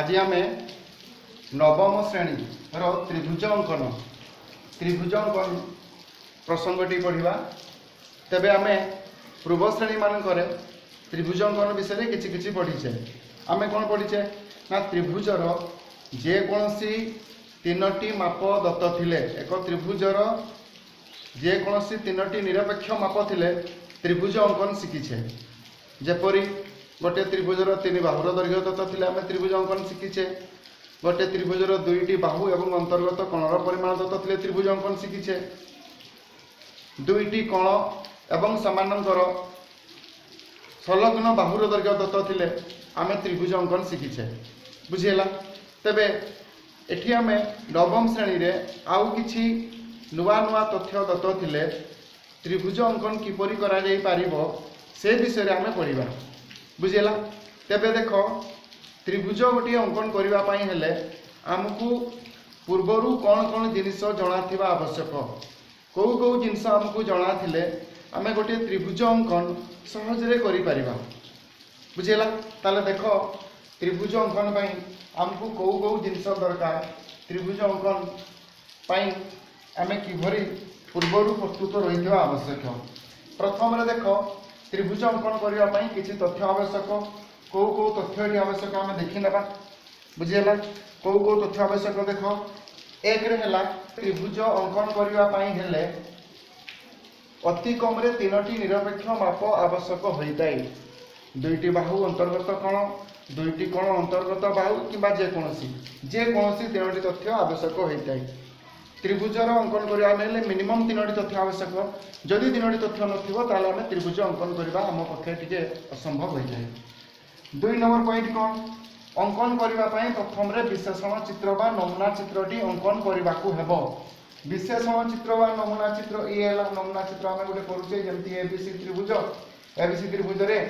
ଆଜି ଆମେ ନବମ ଶ୍ରେଣୀର ତ୍ରିଭୁଜ ଅଙ୍କନ ତ୍ରିଭୁଜ ଅଙ୍କନ ପ୍ରସଙ୍ଗଟି ପଢ଼ିବା ତେବେ ଆମେ ପୂର୍ବ ଶ୍ରେଣୀମାନଙ୍କରେ ତ୍ରିଭୁଜ ଅଙ୍କନ ବିଷୟରେ କିଛି କିଛି ପଢ଼ିଛେ ଆମେ କ'ଣ ପଢ଼ିଛେ ନା ତ୍ରିଭୁଜର ଯେକୌଣସି ତିନୋଟି ମାପ ଦତ୍ତ ଥିଲେ ଏକ ତ୍ରିଭୁଜର ଯେକୌଣସି ତିନୋଟି ନିରପେକ୍ଷ ମାପ ଥିଲେ ତ୍ରିଭୁଜ ଅଙ୍କନ ଶିଖିଛେ ଯେପରି ଗୋଟିଏ ତ୍ରିଭୁଜର ତିନି ବାହୁର ଦୈର୍ଘ୍ୟ ତତ୍ତ୍ୱ ଥିଲେ ଆମେ ତ୍ରିଭୁଜ ଅଙ୍କନ ଶିଖିଛେ ଗୋଟିଏ ତ୍ରିଭୁଜର ଦୁଇଟି ବାହୁ ଏବଂ ଅନ୍ତର୍ଗତ କଣର ପରିମାଣ ତତ୍ତ୍ୱ ଥିଲେ ତ୍ରିଭୁଜ ଅଙ୍କନ ଶିଖିଛେ ଦୁଇଟି କଣ ଏବଂ ସେମାନଙ୍କର ସଂଲଗ୍ନ ବାହୁର ଦୈର୍ଘ୍ୟ ତତ୍ତ୍ୱ ଥିଲେ ଆମେ ତ୍ରିଭୁଜ ଅଙ୍କନ ଶିଖିଛେ ବୁଝିହେଲା ତେବେ ଏଠି ଆମେ ନବମ ଶ୍ରେଣୀରେ ଆଉ କିଛି ନୂଆ ନୂଆ ତଥ୍ୟ ଦତ୍ତ ଥିଲେ ତ୍ରିଭୁଜ ଅଙ୍କନ କିପରି କରାଯାଇପାରିବ ସେ ବିଷୟରେ ଆମେ ପଢ଼ିବା ବୁଝିଲା ତେବେ ଦେଖ ତ୍ରିଭୁଜ ଗୋଟିଏ ଅଙ୍କନ କରିବା ପାଇଁ ହେଲେ ଆମକୁ ପୂର୍ବରୁ କ'ଣ କ'ଣ ଜିନିଷ ଜଣାଥିବା ଆବଶ୍ୟକ କେଉଁ କେଉଁ ଜିନିଷ ଆମକୁ ଜଣାଥିଲେ ଆମେ ଗୋଟିଏ ତ୍ରିଭୁଜ ଅଙ୍କନ ସହଜରେ କରିପାରିବା ବୁଝିଲା ତାହେଲେ ଦେଖ ତ୍ରିଭୁଜ ଅଙ୍କନ ପାଇଁ ଆମକୁ କେଉଁ କେଉଁ ଜିନିଷ ଦରକାର ତ୍ରିଭୁଜ ଅଙ୍କନ ପାଇଁ ଆମେ କିଭଳି ପୂର୍ବରୁ ପ୍ରସ୍ତୁତ ରହିଥିବା ଆବଶ୍ୟକ ପ୍ରଥମରେ ଦେଖ ত্রিভুজ অঙ্কন করা কিছু তথ্য আবশ্যক কেউ কেউ তথ্য এটি আবশ্যক আমি দেখি নেবা বুঝিগলা কেউ কেউ তথ্য আবশ্যক দেখ একরে হল ত্রিভুজ অঙ্কন করা হলে অতি কমরে তিনটি নিরপেক্ষ মাপ আবশ্যক হয়ে থাকে দুইটি বাহু অন্তর্গত কোণ দুইটি কোণ অন্তর্গত বাহু কিংবা যেকোনসি যেকোনসি তিনটি তথ্য আবশ্যক হয়ে থাকে त्रिभुज र अङ्कन मिनिमम मिमम्तिोटी तथ्य आवश्यक जति तिनोटी तथ्य न थियो त्रिभुज अङ्कन टिकै असम्भव हुने दुई नम्बर पइन्ट पय अङ्कन रे विशेषण बा नमुना चित्र अङ्कनरको हेबो विशेषण चित्र वा नमुना चित्ला नमुना बी सी त्रिभुज त्रिभुज रे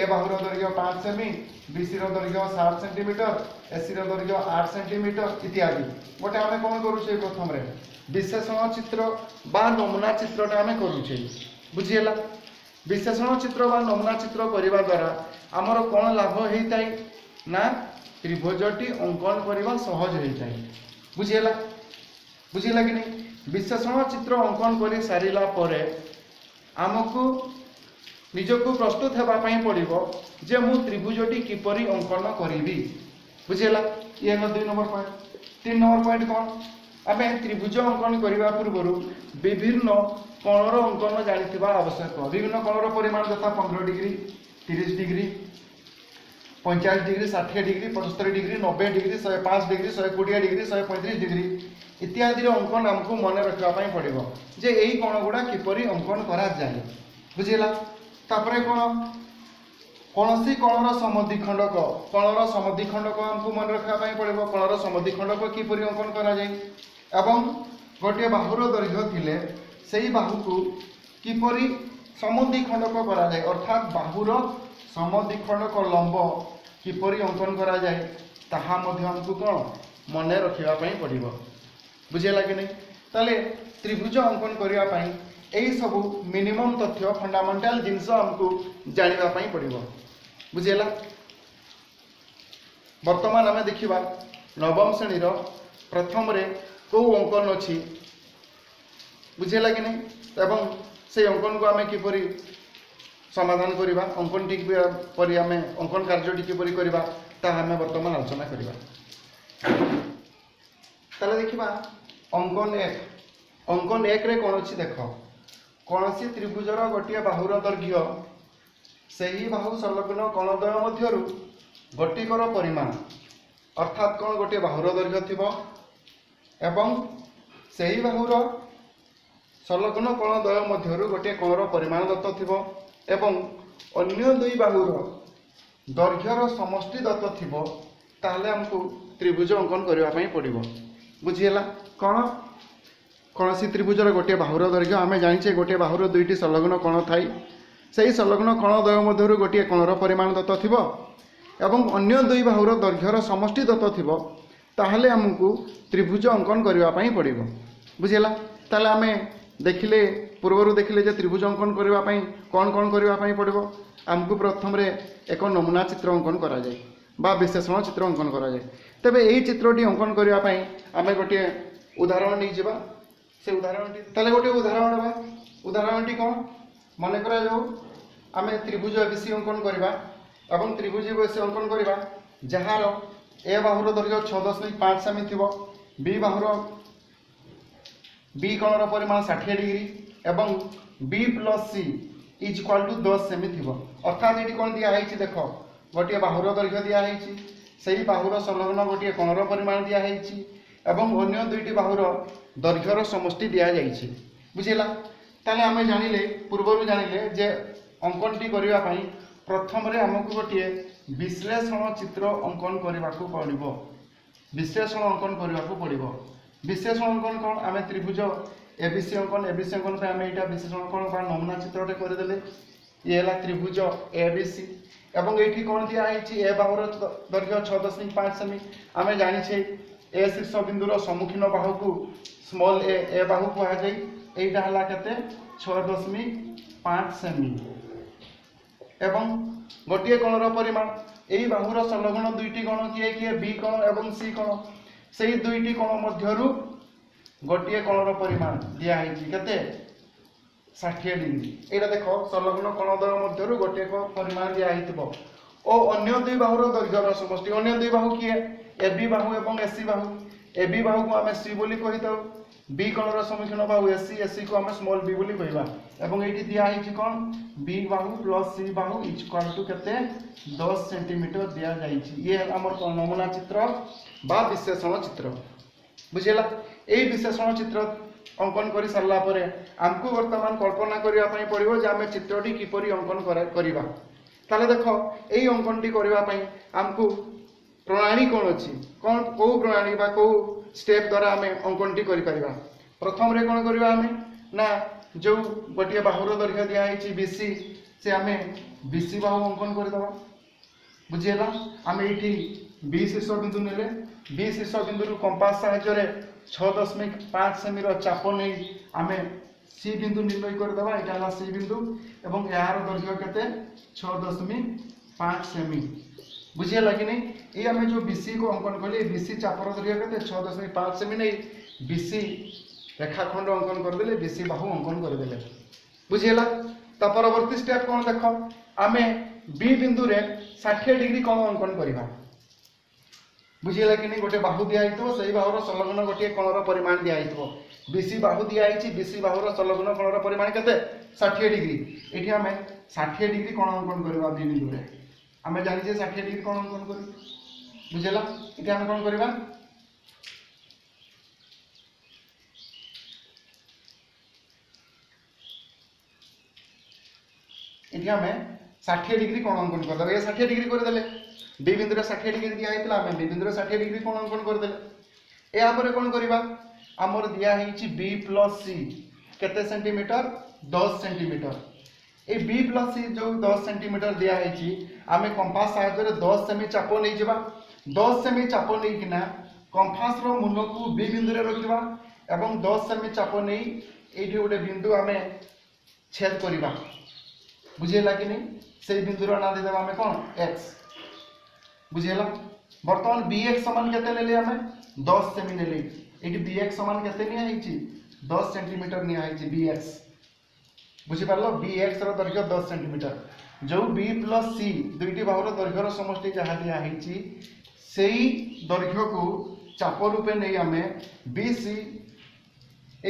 এ বাহুর দৈর্ঘ্য পাঁচ সেমি বিসির দৈর্ঘ্য সাত সেন্টিমিটর এসির দৈর্ঘ্য আট সেন্টিমিটর ইত্যাদি গোটে আমি কোণ করুছে প্রথমে বিশেষণ চিত্র বা নমুনা চিত্রটা আমি করুছে বুঝিগলা বিশেষণ চিত্র বা নমুনা চিত্র করা দ্বারা আমার কম লাভ হয়ে থাকে না ত্রিভুজটি অঙ্কন করা সহজ হয়ে থাকে বুঝিগলা বুঝিগলা কি বিশেষণ চিত্র অঙ্কন করে সারা পরে আমি ନିଜକୁ ପ୍ରସ୍ତୁତ ହେବା ପାଇଁ ପଡ଼ିବ ଯେ ମୁଁ ତ୍ରିଭୁଜଟି କିପରି ଅଙ୍କନ କରିବି ବୁଝିହେଲା ଇଏ ହେଲା ଦୁଇ ନମ୍ବର ପଏଣ୍ଟ ତିନି ନମ୍ବର ପଏଣ୍ଟ କ'ଣ ଆମେ ତ୍ରିଭୁଜ ଅଙ୍କନ କରିବା ପୂର୍ବରୁ ବିଭିନ୍ନ କୋଣର ଅଙ୍କନ ଜାଣିଥିବା ଆବଶ୍ୟକ ବିଭିନ୍ନ କୋଣର ପରିମାଣ ଯଥା ପନ୍ଦର ଡିଗ୍ରୀ ତିରିଶ ଡିଗ୍ରୀ ପଇଁଚାଳିଶ ଡିଗ୍ରୀ ଷାଠିଏ ଡିଗ୍ରୀ ପଞ୍ଚସ୍ତରୀ ଡିଗ୍ରୀ ନବେ ଡିଗ୍ରୀ ଶହେ ପାଞ୍ଚ ଡିଗ୍ରୀ ଶହେ କୋଡ଼ିଏ ଡିଗ୍ରୀ ଶହେ ପଇଁତିରିଶ ଡିଗ୍ରୀ ଇତ୍ୟାଦିର ଅଙ୍କନ ଆମକୁ ମନେ ରଖିବା ପାଇଁ ପଡ଼ିବ ଯେ ଏଇ କୋଣ ଗୁଡ଼ା କିପରି ଅଙ୍କନ କରାଯାଏ ବୁଝିହେଲା ତାପରେ କ'ଣ କୌଣସି କଳର ସମଧି ଖଣ୍ଡକ କଳର ସମଧି ଖଣ୍ଡକ ଆମକୁ ମନେ ରଖିବା ପାଇଁ ପଡ଼ିବ କଳର ସମଧି ଖଣ୍ଡକ କିପରି ଅଙ୍କନ କରାଯାଏ ଏବଂ ଗୋଟିଏ ବାହୁର ଦୈର୍ଘ୍ୟ ଥିଲେ ସେହି ବାହୁକୁ କିପରି ସମଧି ଖଣ୍ଡକ କରାଯାଏ ଅର୍ଥାତ୍ ବାହୁର ସମଧି ଖଣ୍ଡକ ଲମ୍ବ କିପରି ଅଙ୍କନ କରାଯାଏ ତାହା ମଧ୍ୟ ଆମକୁ କ'ଣ ମନେ ରଖିବା ପାଇଁ ପଡ଼ିବ ବୁଝିଲା କି ନାହିଁ ତାହେଲେ ତ୍ରିଭୁଜ ଅଙ୍କନ କରିବା ପାଇଁ ଏହିସବୁ ମିନିମମ୍ ତଥ୍ୟ তথ্য ଜିନିଷ ଆମକୁ ଜାଣିବା ପାଇଁ ପଡ଼ିବ ବୁଝିହେଲା ବର୍ତ୍ତମାନ ଆମେ ଦେଖିବା ନବମ ଶ୍ରେଣୀର ପ୍ରଥମରେ କେଉଁ ଅଙ୍କନ ଅଛି ବୁଝିହେଲା କି ନାହିଁ ଏବଂ সেই অঙ্কনকে আমি কিপর সমাধান করা অঙ্কনটি পরি আমি অঙ্কন কার্যটি কিপর করা তা আমি বর্তমান আলোচনা করা তাহলে দেখা অঙ্কন এক অঙ্কন রে কোণ অ দেখ କୌଣସି ତ୍ରିଭୁଜର ଗୋଟିଏ ବାହୁର ଦୈର୍ଘ୍ୟ ସେହି ବାହୁ ସଂଲଗ୍ନ କଣଦ୍ୱୟ ମଧ୍ୟରୁ ଗୋଟିକର ପରିମାଣ ଅର୍ଥାତ୍ କ'ଣ ଗୋଟିଏ ବାହୁର ଦୈର୍ଘ୍ୟ ଥିବ ଏବଂ ସେହି ବାହୁର ସଂଲଗ୍ନ ଦ୍ୱୟ ମଧ୍ୟରୁ ଗୋଟିଏ କଣର ପରିମାଣ ଦତ୍ତ ଥିବ ଏବଂ ଅନ୍ୟ ଦୁଇ ବାହୁର ଦୈର୍ଘ୍ୟର ସମଷ୍ଟି ଦତ୍ତ ଥିବ ତାହେଲେ ଆମକୁ ତ୍ରିଭୁଜ ଅଙ୍କନ କରିବା ପାଇଁ ପଡ଼ିବ ବୁଝିହେଲା କ'ଣ କୌଣସି ତ୍ରିଭୁଜର ଗୋଟିଏ ବାହୁର ଦୈର୍ଘ୍ୟ ଆମେ ଜାଣିଛେ ଗୋଟିଏ ବାହୁର ଦୁଇଟି ସଂଲଗ୍ନ କଣ ଥାଇ ସେହି ସଂଲଗ୍ନ କଣ ଦ୍ୱୟ ମଧ୍ୟରୁ ଗୋଟିଏ କଣର ପରିମାଣ ଦତ୍ତ ଥିବ ଏବଂ ଅନ୍ୟ ଦୁଇ ବାହୁର ଦୈର୍ଘ୍ୟର ସମଷ୍ଟି ଦତ୍ତ ଥିବ ତାହେଲେ ଆମକୁ ତ୍ରିଭୁଜ ଅଙ୍କନ କରିବା ପାଇଁ ପଡ଼ିବ ବୁଝିହେଲା ତାହେଲେ ଆମେ ଦେଖିଲେ ପୂର୍ବରୁ ଦେଖିଲେ ଯେ ତ୍ରିଭୁଜ ଅଙ୍କନ କରିବା ପାଇଁ କ'ଣ କ'ଣ କରିବା ପାଇଁ ପଡ଼ିବ ଆମକୁ ପ୍ରଥମରେ ଏକ ନମୁନା ଚିତ୍ର ଅଙ୍କନ କରାଯାଏ ବା ବିଶେଷଣ ଚିତ୍ର ଅଙ୍କନ କରାଯାଏ ତେବେ ଏହି ଚିତ୍ରଟି ଅଙ୍କନ କରିବା ପାଇଁ ଆମେ ଗୋଟିଏ ଉଦାହରଣ ନେଇଯିବା ସେ ଉଦାହରଣଟି ତାହେଲେ ଗୋଟେ ଉଦାହରଣ ନେବା ଉଦାହରଣଟି କ'ଣ ମନେ କରାଯାଉ ଆମେ ତ୍ରିଭୁଜ ବେଶୀ ଅଙ୍କନ କରିବା ଏବଂ ତ୍ରିଭୁଜ ବେଶୀ ଅଙ୍କନ କରିବା ଯାହାର ଏ ବାହୁର ଦୈର୍ଘ୍ୟ ଛଅ ଦଶମିକ ପାଞ୍ଚ ସେମି ଥିବ ବି ବାହୁର ବି କୋଣର ପରିମାଣ ଷାଠିଏ ଡିଗ୍ରୀ ଏବଂ B plus C is equal to ଦଶ ସେମି ଥିବ ଅର୍ଥାତ୍ ଏଠି କ'ଣ ଦିଆହେଇଛି ଦେଖ ଗୋଟିଏ ବାହୁର ଦୈର୍ଘ୍ୟ ଦିଆହେଇଛି ସେହି ବାହୁର ସଂଲଗ୍ନ ଗୋଟିଏ କୋଣର ପରିମାଣ ଦିଆହେଇଛି এবং অন্য দুইটি বাহুর দৈর্ঘ্যর সমষ্টি দিয়া যাইছি বুঝিলা তাহলে আমি জানিলে পূর্বর জানিলে যে অঙ্কনটি করা প্রথমে আমি গোটিয়ে বিশ্লেষণ চিত্র অঙ্কন করা পড়ব বিশ্লেষণ অঙ্কন করা পড়ব বিশ্লেষণ অঙ্কন কোণ আমি ত্রিভুজ এবিসি অঙ্কন এবিসি অঙ্কন আমি এটা বিশ্লেষণ অঙ্কন বা নমুনা চিত্রটে করেদেলে ইয়ে হল ত্রিভুজ এবিসি এবং এটি কোণ দিয়া হয়েছি এ বাহুর দৈর্ঘ্য ছ দশমিক পাঁচ সেমি আমি জানিছে ଏ ଶୀର୍ଷ ବିନ୍ଦୁର ସମ୍ମୁଖୀନ ବାହୁକୁ ସ୍ମଲ୍ ଏ ଏ ବାହୁ କୁହାଯାଇ ଏଇଟା ହେଲା କେତେ ଛଅ ଦଶମିକ ପାଞ୍ଚ ସେମି ଏବଂ ଗୋଟିଏ କଣର ପରିମାଣ ଏହି ବାହୁର ସଂଲଗ୍ନ ଦୁଇଟି କଣ କିଏ କିଏ ବି କଣ ଏବଂ ସି କଣ ସେହି ଦୁଇଟି କଣ ମଧ୍ୟରୁ ଗୋଟିଏ କଣର ପରିମାଣ ଦିଆହେଇଛି କେତେ ଷାଠିଏ ଡିଗ୍ରୀ ଏଇଟା ଦେଖ ସଂଲଗ୍ନ କଣଦ୍ୱୟ ମଧ୍ୟରୁ ଗୋଟିଏ କଣ ପରିମାଣ ଦିଆହେଇଥିବ ଓ ଅନ୍ୟ ଦୁଇ ବାହୁର ଦୈର୍ଘ୍ୟର ସମଷ୍ଟି ଅନ୍ୟ ଦୁଇ ବାହୁ କିଏ ଏ ବି ବାହୁ ଏବଂ ଏ ସି ବାହୁ ଏ ବି ବାହୁକୁ ଆମେ ସି ବୋଲି କହିଥାଉ ବି କଣର ସମୀକ୍ଷଣ ବାହୁ ଏ ସି ଏ ସିକୁ ଆମେ ସ୍ମଲ୍ ବି ବୋଲି କହିବା ଏବଂ ଏଇଠି ଦିଆହେଇଛି କ'ଣ ବି ବାହୁ ପ୍ଲସ୍ ସି ବାହୁ ଇକ୍ୱାଲ୍ ଟୁ କେତେ ଦଶ ସେଣ୍ଟିମିଟର ଦିଆଯାଇଛି ଇଏ ହେଲା ଆମର ନମୁନା ଚିତ୍ର ବା ବିଶେଷଣ ଚିତ୍ର ବୁଝିହେଲା ଏଇ ବିଶେଷଣ ଚିତ୍ର অঙ্কন করে সারা পরে আমি বর্তমান কল্পনা করা পড়ব যে আমি চিত্রটি কিপর অঙ্কন করা তাহলে দেখ এই অঙ্কনটি করা আমি ପ୍ରଣାଳୀ କ'ଣ ଅଛି କ'ଣ କେଉଁ ପ୍ରଣାଳୀ ବା କେଉଁ ଷ୍ଟେପ୍ ଦ୍ୱାରା ଆମେ ଅଙ୍କନଟି କରିପାରିବା ପ୍ରଥମରେ କ'ଣ କରିବା ଆମେ ନା ଯେଉଁ ଗୋଟିଏ ବାହୁର ଦୈର୍ଘ୍ୟ ଦିଆହେଇଛି ବିସି ସେ ଆମେ ବିସି ବାହୁ ଅଙ୍କନ କରିଦେବା ବୁଝିହେଲା ଆମେ ଏଇଠି ବି ଶୀର୍ଷ ବିନ୍ଦୁ ନେଲେ ବି ଶୀର୍ଷ ବିନ୍ଦୁରୁ କମ୍ପାସ୍ ସାହାଯ୍ୟରେ ଛଅ ଦଶମିକ ପାଞ୍ଚ ସେମିର ଚାପ ନେଇ ଆମେ ସି ବିନ୍ଦୁ ନିର୍ଣ୍ଣୟ କରିଦେବା ଏଇଟା ହେଲା ସି ବିନ୍ଦୁ ଏବଂ ଏହାର ଦୈର୍ଘ୍ୟ କେତେ ଛଅ ଦଶମିକ ପାଞ୍ଚ ସେମି बुझे लगे नहीं ये आम जो बीसी को अंकन कले बीसी चापर धरिया छः दशमिक पाँच सेमी नहीं बीसी रेखाखंड अंकन करदे बीसी बाहू अंकन करदे बुझीगला ता परवर्त स्टेप कौन देख आम बी बिंदु षाठी डिग्री कौन अंकन करवा बुझीगला कि नहीं गोटे बाहू दिखाई से बाहूर संलग्न गोटे कणर परिमाण दिखाई বিসি বাহু দিয়া হয়েছে বিসি বাহুর সংলগ্ন কোণর পরিমাণ কেতে ষাঠিয়ে ডিগ্রি এটি আমি ষাঠিয়ে ডিগ্রি কোণ অঙ্কন করবা বিন্দুরে आम जानी षाठी डिग्री कौन कौन कर बुझेगा ये आम कौन करवा ये आम षाठी डिग्री कौन अंकन करदे ये षाठी डिग्री करदे बी बिंदु षाठी डिग्री दिखाई आम बी बिंदु षाठी डिग्री कौन अंकन करदे यापर कौन करवा आमर बी प्लस सी के सेमिटर दस सेमिटर এই বি ପ୍ଲସ୍ ସି ଯେଉଁ ଦଶ ସେଣ୍ଟିମିଟର ଦିଆହେଇଛି ଆମେ କମ୍ପାସ୍ ସାହାଯ୍ୟରେ ଦଶ ସେମି ଚାପ ନେଇଯିବା ଦଶ ସେମି ଚାପ ନେଇକିନା କମ୍ପାସ୍ର ମୂଲକୁ ବି ବିନ୍ଦୁରେ ରଖିବା ଏବଂ ଦଶ ସେମି ଚାପ ନେଇ ଏଇଠି ଗୋଟେ ବିନ୍ଦୁ ଆମେ ଛେଦ କରିବା ବୁଝିହେଲା କି ନାହିଁ ସେଇ ବିନ୍ଦୁର ନାଁ ଦେଇଦେବା ଆମେ କ'ଣ ଏକ୍ସ ବୁଝିହେଲା ବର୍ତ୍ତମାନ ବି ଏକ୍ସ ସମାନ କେତେ ନେଲେ ଆମେ ଦଶ ସେମି ନେଲେ ଏଇଠି ବି ଏକ୍ସ ସମାନ କେତେ ନିଆହେଇଛି ଦଶ ସେଣ୍ଟିମିଟର ନିଆହେଇଛି ବି ଏକ୍ସ বুঝিপারল বি এক্সর দৈর্ঘ্য দশ সেটিমিটর ଯେଉଁ ବି ପ୍ଲସ୍ ସି ଦୁଇଟି ବାହୁର ଦୈର୍ଘ୍ୟର ସମଷ୍ଟି ଯାହା ଦିଆହେଇଛି ସେଇ ଦୈର୍ଘ୍ୟକୁ ଚାପ ରୂପେ ନେଇ ଆମେ ବି ସି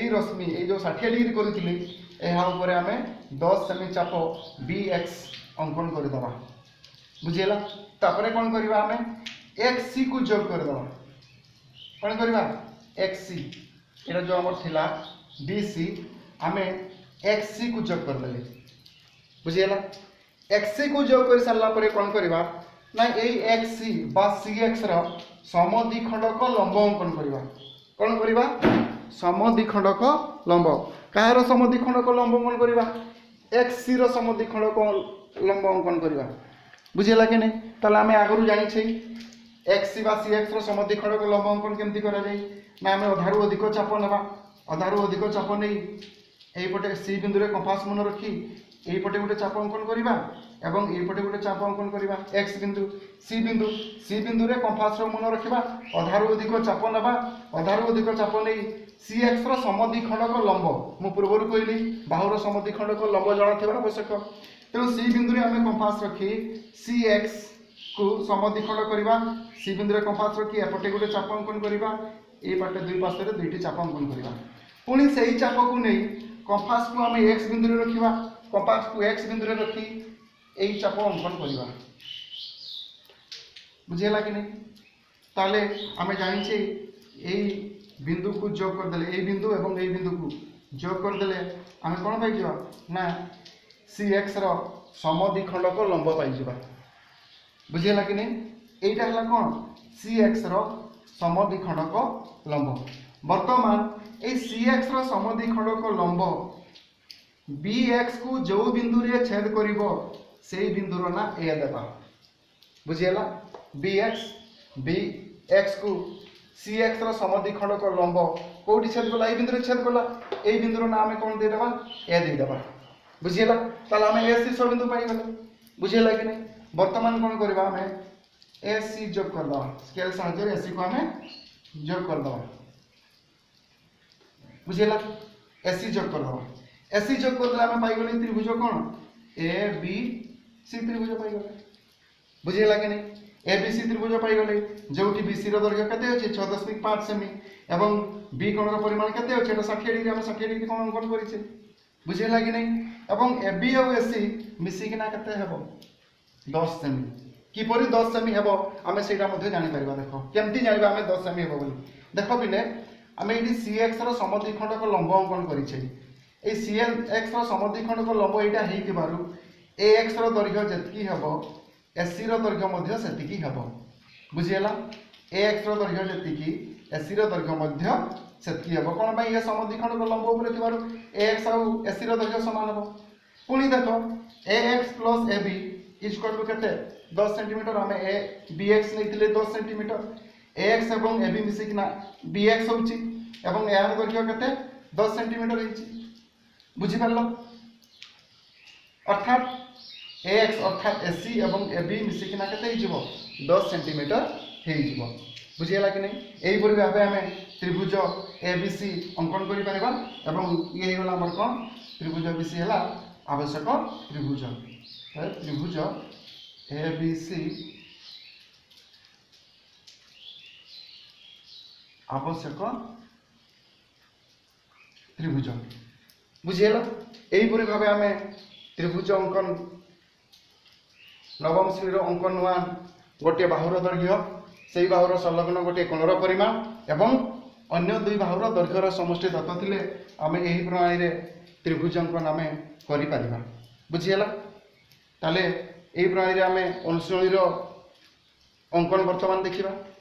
ଏଇ ରଶ୍ମି ଏଇ ଯେଉଁ ଷାଠିଏ ଡିଗ୍ରୀ କରିଥିଲି ଏହା ଉପରେ ଆମେ ଦଶ ସେମି ଚାପ ବି ଏକ୍ସ ଅଙ୍କନ କରିଦେବା ବୁଝିହେଲା ତାପରେ କ'ଣ କରିବା ଆମେ ଏକ୍ସ ସିକୁ ଯୋଗ କରିଦେବା କ'ଣ କରିବା ଏକ୍ସ ସି ଏଇଟା ଯେଉଁ ଆମର ଥିଲା ବି ସି ଆମେ एक्स को जोग करदे बुझीगला एक्स को जोग कर सारापर कौन करवा ना यही एक्स बा सी एक्स रमद्विखंडक लंब अंकन करवा कौन करवा समद्विखंडक लंब କାହାର ସମଦ୍ୱିଖଣ୍ଡକ ଲମ୍ବ ଅଙ୍କନ କରିବା ଏକ୍ସ ସିର ସମଦ୍ୱିଖଣ୍ଡକ ଲମ୍ବ ଅଙ୍କନ କରିବା ବୁଝିହେଲା କି ନାହିଁ ତାହେଲେ ଆମେ ଆଗରୁ ଜାଣିଛେ ଏକ୍ସ ସି ବା ସି ଏକ୍ସର ସମଦ୍ୱିଖଣ୍ଡକ ଲମ୍ବ ଅଙ୍କନ କେମିତି କରାଯାଏ ନା ଆମେ ଅଧାରୁ ଅଧିକ ଚାପ ନେବା ଅଧାରୁ ଅଧିକ ଚାପ ନେଇ এইপটে সি বিন্দুরে কম্পাস মনে রখি এইপটে গোটে চাপ অঙ্কন করা এবং এইপটে গোটে চাপ অঙ্কন করা এক্স বিন্দু সি বিন্দু সি বিন্দুরে কম্পাসর মনে রাখবা অধারু অধিক চাপ নেবা অধারু অধিক চাপ নেই সি এক্স এক্সর খণ্ডক লম্ব মু পূর্বর কহিলি বাহুর খণ্ডক লম্ব জনা থাকার আবশ্যক তেমন সি বিন্দুরে আমি কম্পাস রাখি সি এক্স কু খণ্ড করা সি বিন্দুরে কম্পাস রখি এপটে গোটে চাপ অঙ্কন করা এই পাটে দুই পাশে দুইটি চাপ অঙ্কন করা পুঁ সেই চাপকু নেই কম্পাসକୁ ଆମେ ଏକ୍ସ ବିନ୍ଦୁରେ ରଖିବା କମ୍ପାସକୁ ଏକ୍ସ ବିନ୍ଦୁରେ ରଖି ଏହି ଚାପ ଅଙ୍କନ କରିବା ବୁଝିହେଲା କି ନାହିଁ ତାହେଲେ ଆମେ ଜାଣିଛେ ଏଇ ବିନ୍ଦୁକୁ ଯୋଗ କରିଦେଲେ ଏଇ ବିନ୍ଦୁ ଏବଂ ଏଇ ବିନ୍ଦୁକୁ যোগ କରିদেলে আমি কোণ পাই না সি এক্সর সমদ্বিখণ্ডক লম্ব পাই বুঝিলা কি এইটা হল কোণ সি এক্সর সমদ্বিখণ্ডক লম্ব बर्तमान सी यीएक्स रमधि खड़क लंब बी एक्स को जो बिंदु छेद कर बिंदुर ना ए देवा बुझीगला बी एक्स बी एक्स को सी एक्स रमधि खड़क लंब कौटि छेद कला ये बिंदु छेद कला ये बिंदुर ना आम कौन देदे ए देदे बुझीगला तेल आम ए सी सबिंदु पाईल बुझेगा कि नहीं बर्तमान कौन करवा एस सी जो करदे स्केल साहब एस सी को आम जो करदे ବୁଝିହେଲା ଏସି ଯୋଗ କରିଦେବା ଏସି ଯୋଗ କରିଦେଲେ ଆମେ ପାଇଗଲେ ତ୍ରିଭୁଜ କ'ଣ ଏ ବି ସି ତ୍ରିଭୁଜ ପାଇଗଲେ ବୁଝିହେଲା କି ନାହିଁ ଏ ବି ସି ତ୍ରିଭୁଜ ପାଇଗଲେ ଯେଉଁଠି ବି ସିର ଦୈର୍ଘ୍ୟ କେତେ ଅଛି ଛଅ ଦଶମିକ ପାଞ୍ଚ ସେମି ଏବଂ ବି କୋଣର ପରିମାଣ କେତେ ଅଛି ଏଇଟା ଷାଠିଏ ଡିଗ୍ରୀ ଆମେ ଷାଠିଏ ଡିଗ୍ରୀ କ'ଣ ଅଙ୍କନ କରିଛେ ବୁଝିହେଲା କି ନାହିଁ ଏବଂ ଏ ବି ଆଉ ଏ ସି ମିଶିକିନା କେତେ ହେବ ଦଶ ସେମି କିପରି ଦଶ ସେମି ହେବ ଆମେ ସେଇଟା ମଧ୍ୟ ଜାଣିପାରିବା ଦେଖ କେମିତି ଜାଣିବା ଆମେ ଦଶ ସେମି ହେବ ବୋଲି ଦେଖ ପିଲେ আমি এটি সি এক্সর সমদ্বিখণ্ডক লম্ব অঙ্কন করেছে এই সি এক্সর সমদ্বিখণ্ডক লম্ব এইটা হয়েছিল এ এক্সর দৈর্ঘ্য যেতকি হব এসির দৈর্ঘ্য মধ্যে সেতিকি হব বুঝিগেল এ এক্সর দৈর্ঘ্য যেতিকি এসির দৈর্ঘ্য মধ্যে সেতকি হব কোণ পাই এ সমদ্বিখণ্ডক লম্ব উপরে থিবারু এ এক্স আউ এসির দৈর্ঘ্য সমান হব পুনি দেখ A X plus A B is equal to কেতে দশ সেটিমিটর আমি এ বি এক্স নেই দশ সেটিমিটর এক্স এবং এ বি মিশিকিনা বিএক্স হচ্ছে এবং এর দৈর্ঘ্য কেতে দশ সেটিমিটর ইঞ্চি বুঝিপারল অর্থাৎ এক্স অর্থাৎ এসি এবং এ বি মিশিকিনা কেতে হয়ে দশ সেটিমিটর হয়ে যাব বুঝিগলা কি না এইপরি ভাবে আমি ত্রিভুজ এ বি সি অঙ্কন করে পার এবং ইয়ে হয়ে গলা আমার কম ত্রিভুজ বি সি হল আবশ্যক ত্রিভুজ ত্রিভুজ এ বি সি ଆବଶ୍ୟକ ତ୍ରିଭୁଜ ବୁଝିହେଲ ଏହିପରି ଭାବେ ଆମେ ତ୍ରିଭୁଜ ଅଙ୍କନ ନବମ ଶ୍ରେଣୀର ଅଙ୍କ ନୂଆ ଗୋଟିଏ ବାହୁର ଦୈର୍ଘ୍ୟ ସେହି ବାହୁର ସଂଲଗ୍ନ ଗୋଟିଏ କୋଣର ପରିମାଣ ଏବଂ ଅନ୍ୟ ଦୁଇ ବାହୁର ଦୈର୍ଘ୍ୟର ସମଷ୍ଟି ଦତ୍ତ ଥିଲେ ଆମେ ଏହି ପ୍ରଣାଳୀରେ ତ୍ରିଭୁଜ ଅଙ୍କନ ଆମେ କରିପାରିବା ବୁଝିହେଲା ତାହେଲେ ଏହି ପ୍ରଣାଳୀରେ ଆମେ ଅନୁଶୀଳୀର ଅଙ୍କନ ବର୍ତ୍ତମାନ ଦେଖିବା